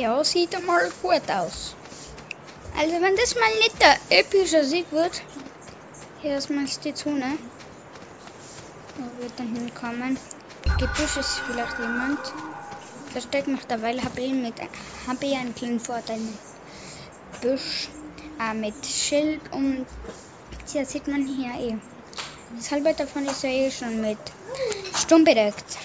Ja, sieht doch mal gut aus. Also wenn das mal nicht der epische Sieg wird, hier ist mal die Zone. Wo wird dann hinkommen? Gebüsch ist vielleicht jemand. Versteck macht derweil habe ich mit habe ich einen kleinen Vorteil mit Büsch, äh, mit Schild und hier sieht man hier eh. Das halbe davon ist ja eh schon mit Sturm bedeckt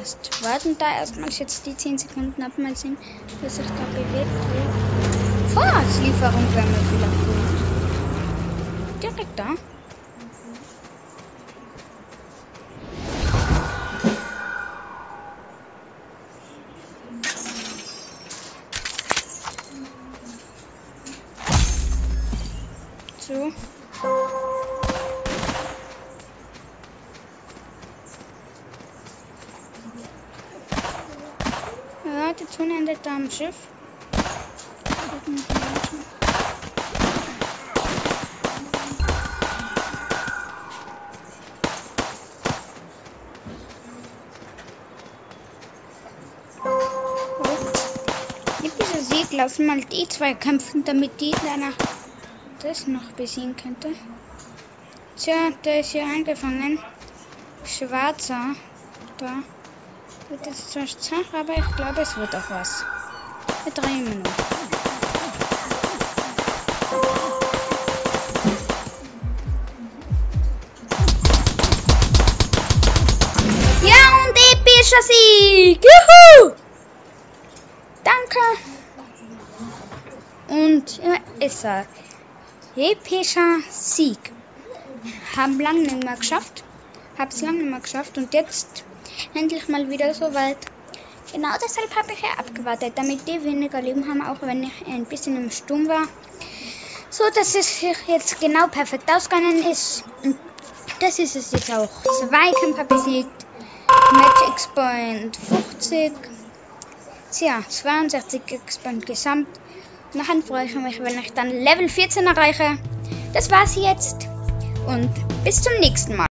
passt. Warten da erstmal jetzt die 10 Sekunden ab, mal sehen, was sich da bewegt. Vorratslieferung wäre mir vielleicht gut. Direkt da. So. Die Zone endet da am Schiff. Sieg lassen mal die zwei kämpfen, damit die danach das noch besiegen könnte. Tja, der ist hier angefangen. Schwarzer. Da. Wird es zwar zach, aber ich glaube, es wird auch was. Wir drehen Minuten. Ja, und epischer Sieg! Juhu! Danke! Und ja, ist er. Epischer Sieg. Haben lange nicht mehr geschafft. Hab's lange nicht mehr geschafft und jetzt endlich mal wieder so weit. Genau deshalb habe ich ja abgewartet, damit die weniger Leben haben, auch wenn ich ein bisschen im Sturm war. So, dass es sich jetzt genau perfekt ausgegangen ist. Und das ist es jetzt auch. Zwei Kämpfer besiegt. Match X-Point 50. Tja, 62 X-Point gesamt. Nachher freue ich mich, wenn ich dann Level 14 erreiche. Das war's jetzt. Und bis zum nächsten Mal.